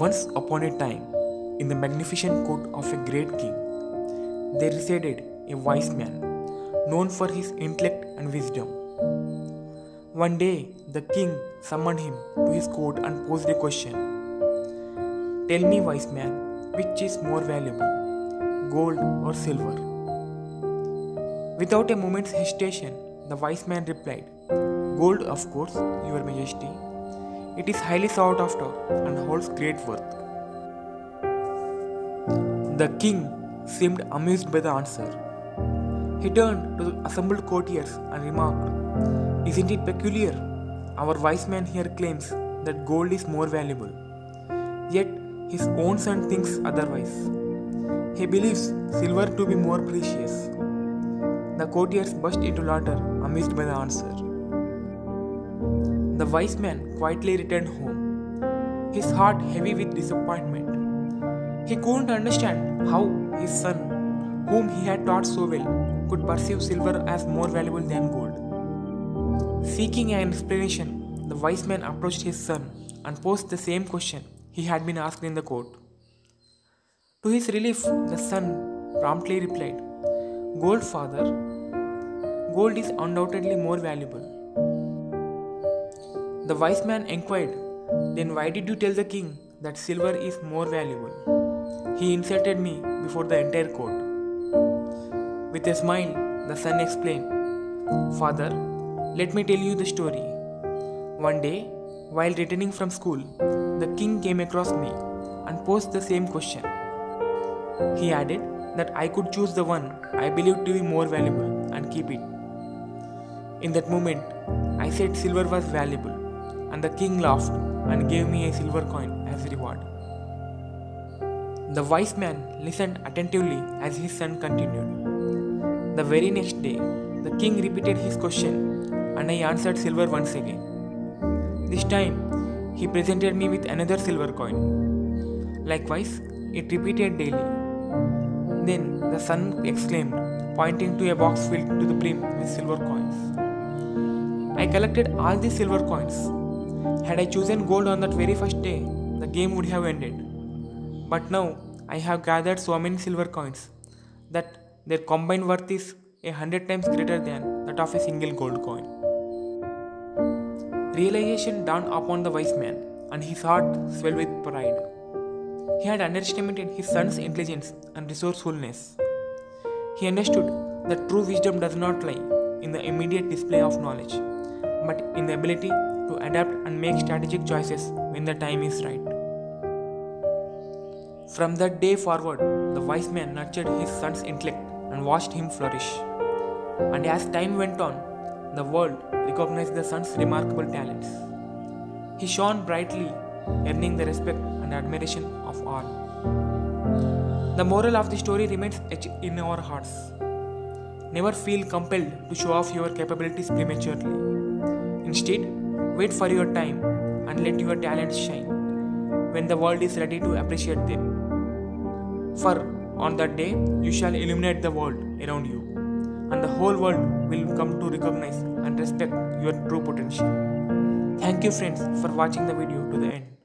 Once upon a time, in the magnificent court of a great king, there resided a wise man, known for his intellect and wisdom. One day, the king summoned him to his court and posed a question Tell me, wise man, which is more valuable, gold or silver? Without a moment's hesitation, the wise man replied, Gold, of course, your majesty. It is highly sought after and holds great worth. The king seemed amused by the answer. He turned to the assembled courtiers and remarked, Isn't it peculiar? Our wise man here claims that gold is more valuable. Yet his own son thinks otherwise. He believes silver to be more precious. The courtiers burst into laughter, amazed by the answer. The wise man quietly returned home, his heart heavy with disappointment. He couldn't understand how his son, whom he had taught so well, could perceive silver as more valuable than gold. Seeking an explanation, the wise man approached his son and posed the same question he had been asked in the court. To his relief, the son promptly replied, Gold, father, gold is undoubtedly more valuable. The wise man inquired, Then why did you tell the king that silver is more valuable? He insulted me before the entire court. With a smile, the son explained, Father, let me tell you the story. One day, while returning from school, the king came across me and posed the same question. He added that I could choose the one I believed to be more valuable and keep it. In that moment, I said silver was valuable, and the king laughed and gave me a silver coin as reward. The wise man listened attentively as his son continued. The very next day, the king repeated his question, and I answered silver once again. This time, he presented me with another silver coin. Likewise, it repeated daily. Then the son exclaimed, pointing to a box filled to the brim with silver coins. I collected all these silver coins. Had I chosen gold on that very first day, the game would have ended. But now I have gathered so many silver coins that their combined worth is a hundred times greater than that of a single gold coin. Realization dawned upon the wise man, and his heart swelled with pride. He had underestimated his son's intelligence and resourcefulness. He understood that true wisdom does not lie in the immediate display of knowledge, but in the ability to adapt and make strategic choices when the time is right. From that day forward, the wise man nurtured his son's intellect and watched him flourish. And as time went on, the world recognized the son's remarkable talents. He shone brightly, earning the respect and admiration of all. The moral of the story remains in our hearts. Never feel compelled to show off your capabilities prematurely. Instead, wait for your time and let your talents shine when the world is ready to appreciate them. For on that day, you shall illuminate the world around you, and the whole world will come to recognize and respect your true potential. Thank you, friends, for watching the video to the end.